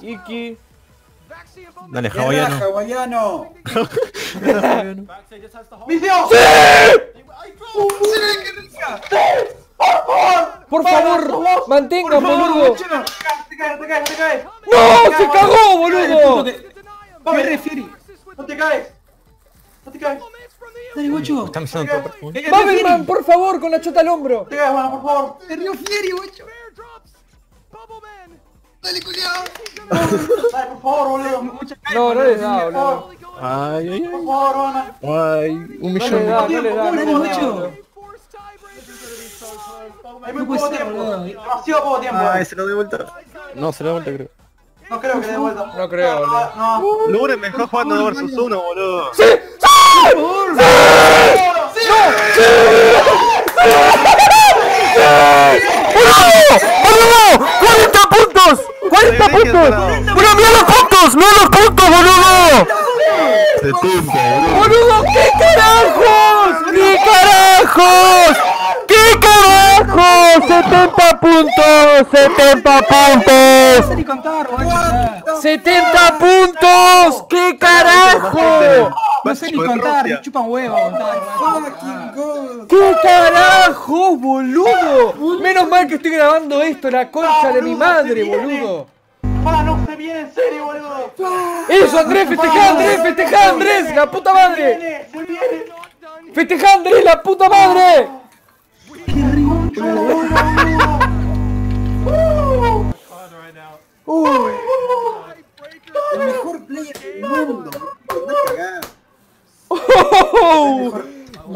Iki. Dale, hawaiano. hawaiano. ¡Misión! Por favor, mantengan, boludo. Te caes, te caes, te caes. ¡No! ¡Se cagó, boludo! Corre, Fieri. No te caes. No te caes. Dale, guacho. Usando todo por Babelman, por favor, con la chota al hombro. Te caes, bueno, por favor. Se rió Fieri, guacho. Dale, culiao. Dale, por favor, boludo. No, no da, boludo. Ay, ay, Por favor, Ana. ay. Un No millón de... no le da. Dale, no le da, guacho. boludo. Hay muy No puede poco ser, tiempo. boludo. Demasiado poco tiempo. Ay, se lo doy vuelta. No, se lo doy vuelta, creo. No creo que dé vuelta. No creo, boludo. No. Lugren mejor jugando 2 versus 1, boludo. ¡Boludo! ¡40 puntos! ¡40 puntos! ¡Pero mira los puntos! ¡Mira los puntos, boludo! 70, boludo. ¡Boludo! ¿Qué carajos? ¿Qué carajos? ¿Qué carajos? 70 puntos, 70 puntos. No sé ni contar, guacho. 70 puntos. ¿Qué carajo? No sé ni contar, me chupan huevo contar, guacho. Fucking god. ¿Qué carajo, boludo? Menos mal que estoy grabando esto, la concha de mi madre, boludo. No se viene en serio, boludo. Eso, Andrés, festejá, Andrés, la puta madre. Viene, se viene. Andrés, la puta madre. El mejor player del mundo. Oh,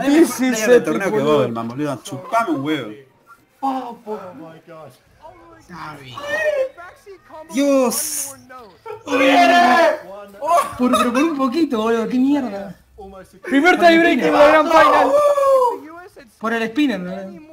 this is torneo que boludo. Chupame un huevo. Dios. Por, pero por un poquito, boludo. Qué mierda. Primer tiebreaker de la Grand Final. Por el spinner, boludo.